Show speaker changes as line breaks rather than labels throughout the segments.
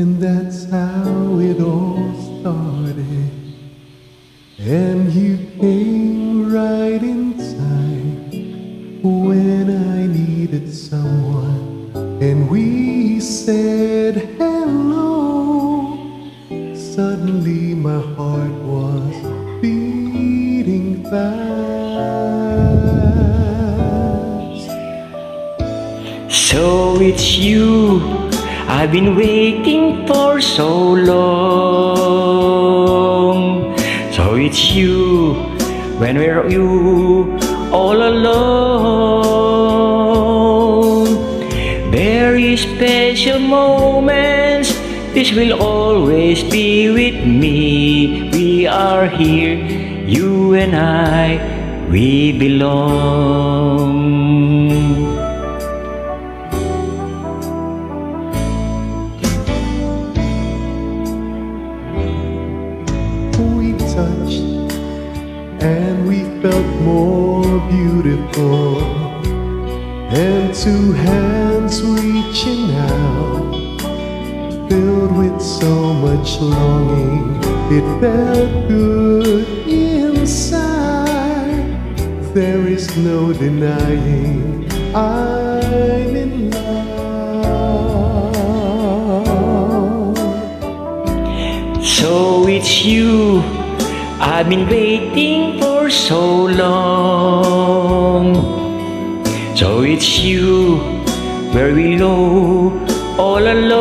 And that's how it all started. And you came right in time when I needed someone. And we said hello. Suddenly my heart was beating fast.
So it's you I've been waiting for so long. So it's you when we're you all alone. Very special moments. This will always be with me. We are here, you and I. We belong.
And we felt more beautiful. And two hands reaching out filled with so much longing it felt good inside. There is no denying I'm in love.
So it's you I've been waiting for so long. So it's you where we go all along.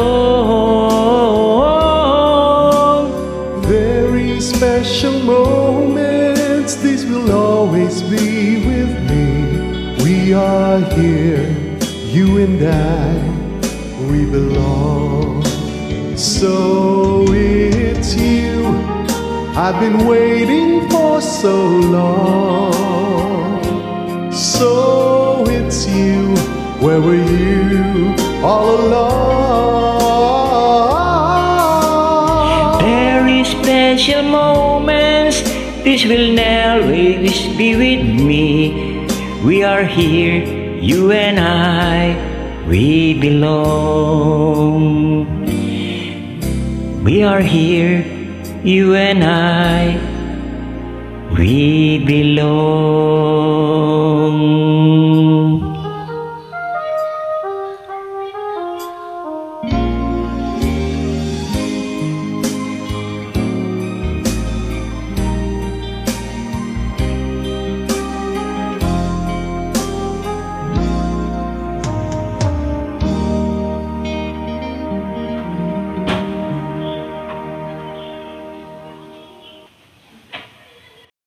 Very special moments, these will always be with me. We are here, you and I, we belong. So I've been waiting for so long. So it's you, where were you all along?
Very special moments, this will always be with me. We are here, you and I, we belong. We are here, you and I, we belong.